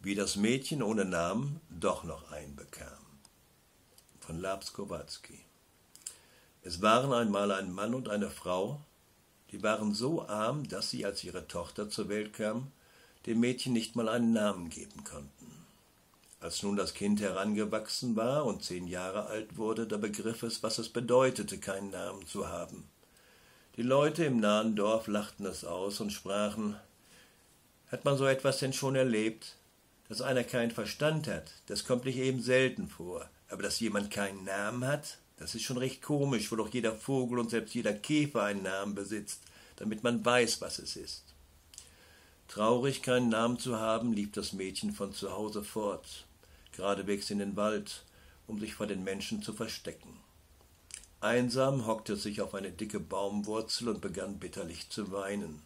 wie das Mädchen ohne Namen doch noch einen bekam. Von Labs Kowalski. Es waren einmal ein Mann und eine Frau, die waren so arm, dass sie, als ihre Tochter zur Welt kam, dem Mädchen nicht mal einen Namen geben konnten. Als nun das Kind herangewachsen war und zehn Jahre alt wurde, da begriff es, was es bedeutete, keinen Namen zu haben. Die Leute im nahen Dorf lachten es aus und sprachen Hat man so etwas denn schon erlebt? Dass einer keinen Verstand hat, das kommt nicht eben selten vor. Aber dass jemand keinen Namen hat, das ist schon recht komisch, wo doch jeder Vogel und selbst jeder Käfer einen Namen besitzt, damit man weiß, was es ist. Traurig, keinen Namen zu haben, lief das Mädchen von zu Hause fort, geradewegs in den Wald, um sich vor den Menschen zu verstecken. Einsam hockte es sich auf eine dicke Baumwurzel und begann bitterlich zu weinen,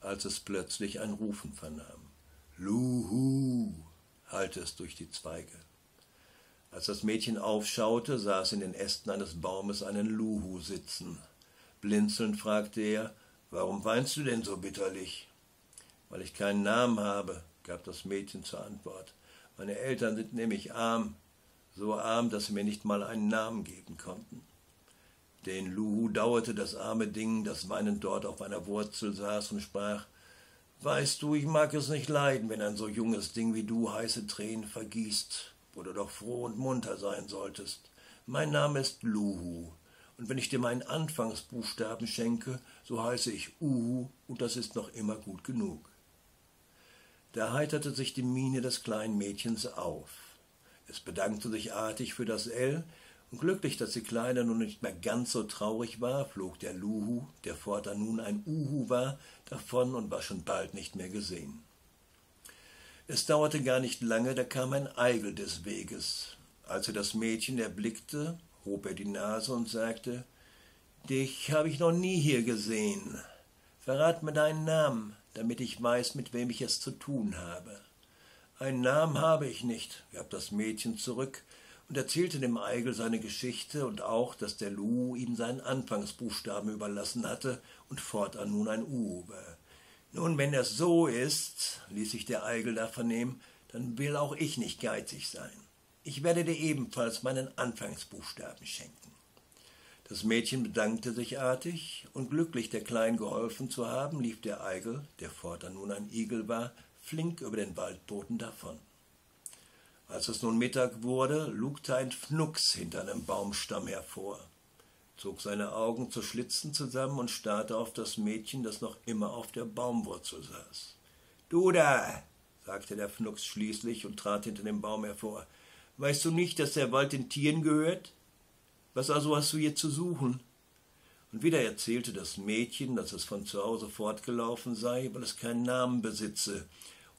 als es plötzlich ein Rufen vernahm. Luhu, hallte es durch die Zweige. Als das Mädchen aufschaute, saß in den Ästen eines Baumes einen Luhu sitzen. Blinzelnd fragte er, Warum weinst du denn so bitterlich? Weil ich keinen Namen habe, gab das Mädchen zur Antwort. Meine Eltern sind nämlich arm, so arm, dass sie mir nicht mal einen Namen geben konnten. Den Luhu dauerte das arme Ding, das weinend dort auf einer Wurzel saß und sprach Weißt du, ich mag es nicht leiden, wenn ein so junges Ding wie du heiße Tränen vergießt, wo du doch froh und munter sein solltest. Mein Name ist Luhu, und wenn ich dir meinen Anfangsbuchstaben schenke, so heiße ich Uhu, und das ist noch immer gut genug. Da heiterte sich die Miene des kleinen Mädchens auf. Es bedankte sich artig für das L, glücklich, dass die Kleine nun nicht mehr ganz so traurig war, flog der Luhu, der fortan nun ein Uhu war, davon und war schon bald nicht mehr gesehen. Es dauerte gar nicht lange, da kam ein Eigel des Weges. Als er das Mädchen erblickte, hob er die Nase und sagte, Dich habe ich noch nie hier gesehen. Verrat mir deinen Namen, damit ich weiß, mit wem ich es zu tun habe. Einen Namen habe ich nicht, gab das Mädchen zurück und erzählte dem Eigel seine Geschichte und auch, dass der Lu ihm seinen Anfangsbuchstaben überlassen hatte und fortan nun ein U war. Nun, wenn das so ist, ließ sich der Eigel da vernehmen, dann will auch ich nicht geizig sein. Ich werde dir ebenfalls meinen Anfangsbuchstaben schenken. Das Mädchen bedankte sich artig, und glücklich der Kleinen geholfen zu haben, lief der Eigel, der fortan nun ein Igel war, flink über den Waldboden davon. Als es nun Mittag wurde, lugte ein Fnucks hinter einem Baumstamm hervor, zog seine Augen zu Schlitzen zusammen und starrte auf das Mädchen, das noch immer auf der Baumwurzel saß. Du da, sagte der Fnucks schließlich und trat hinter dem Baum hervor. Weißt du nicht, dass der Wald den Tieren gehört? Was also hast du hier zu suchen? Und wieder erzählte das Mädchen, dass es von zu Hause fortgelaufen sei, weil es keinen Namen besitze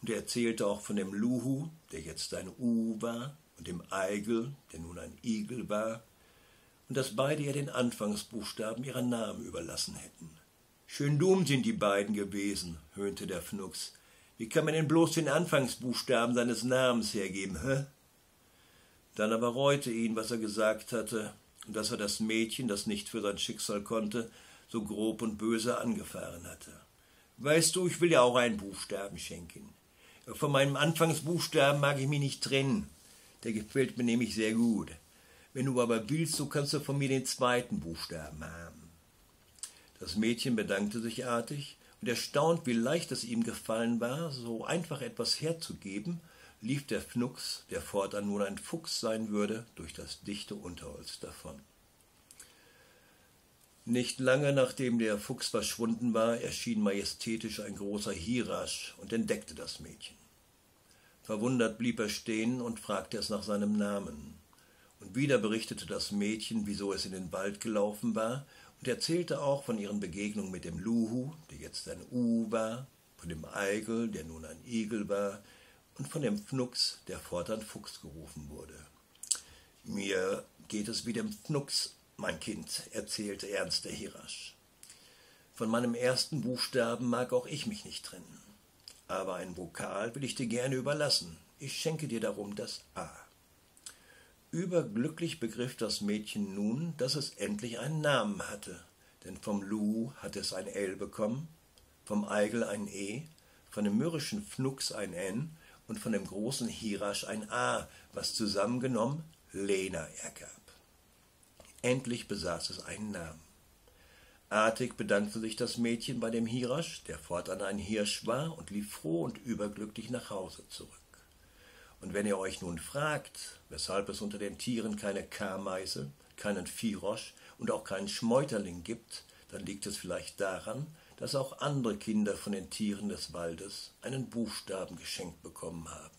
und er erzählte auch von dem Luhu, der jetzt ein U war, und dem Eigel, der nun ein Igel war, und dass beide ihr den Anfangsbuchstaben ihrer Namen überlassen hätten. Schön dumm sind die beiden gewesen, höhnte der Fnux. Wie kann man denn bloß den Anfangsbuchstaben seines Namens hergeben, hä? Dann aber reute ihn, was er gesagt hatte, und dass er das Mädchen, das nicht für sein Schicksal konnte, so grob und böse angefahren hatte. Weißt du, ich will ja auch einen Buchstaben schenken. Von meinem Anfangsbuchstaben mag ich mich nicht trennen. Der gefällt mir nämlich sehr gut. Wenn du aber willst, so kannst du von mir den zweiten Buchstaben haben. Das Mädchen bedankte sich artig und erstaunt, wie leicht es ihm gefallen war, so einfach etwas herzugeben, lief der Fnux, der fortan nun ein Fuchs sein würde, durch das dichte Unterholz davon. Nicht lange nachdem der Fuchs verschwunden war, erschien majestätisch ein großer Hirasch und entdeckte das Mädchen. Verwundert blieb er stehen und fragte es nach seinem Namen. Und wieder berichtete das Mädchen, wieso es in den Wald gelaufen war, und erzählte auch von ihren Begegnungen mit dem Luhu, der jetzt ein U war, von dem Eigel, der nun ein Igel war, und von dem Fnux, der fortan Fuchs gerufen wurde. Mir geht es wie dem Fnux, mein Kind, erzählte ernst der Hirasch. Von meinem ersten Buchstaben mag auch ich mich nicht trennen aber ein Vokal will ich dir gerne überlassen. Ich schenke dir darum das A. Überglücklich begriff das Mädchen nun, dass es endlich einen Namen hatte, denn vom Lu hatte es ein L bekommen, vom Eigel ein E, von dem mürrischen Fnux ein N und von dem großen Hirasch ein A, was zusammengenommen Lena ergab. Endlich besaß es einen Namen. Artig bedankte sich das Mädchen bei dem Hirasch, der fortan ein Hirsch war, und lief froh und überglücklich nach Hause zurück. Und wenn ihr euch nun fragt, weshalb es unter den Tieren keine Kameise, keinen Viehrosch und auch keinen Schmeuterling gibt, dann liegt es vielleicht daran, dass auch andere Kinder von den Tieren des Waldes einen Buchstaben geschenkt bekommen haben.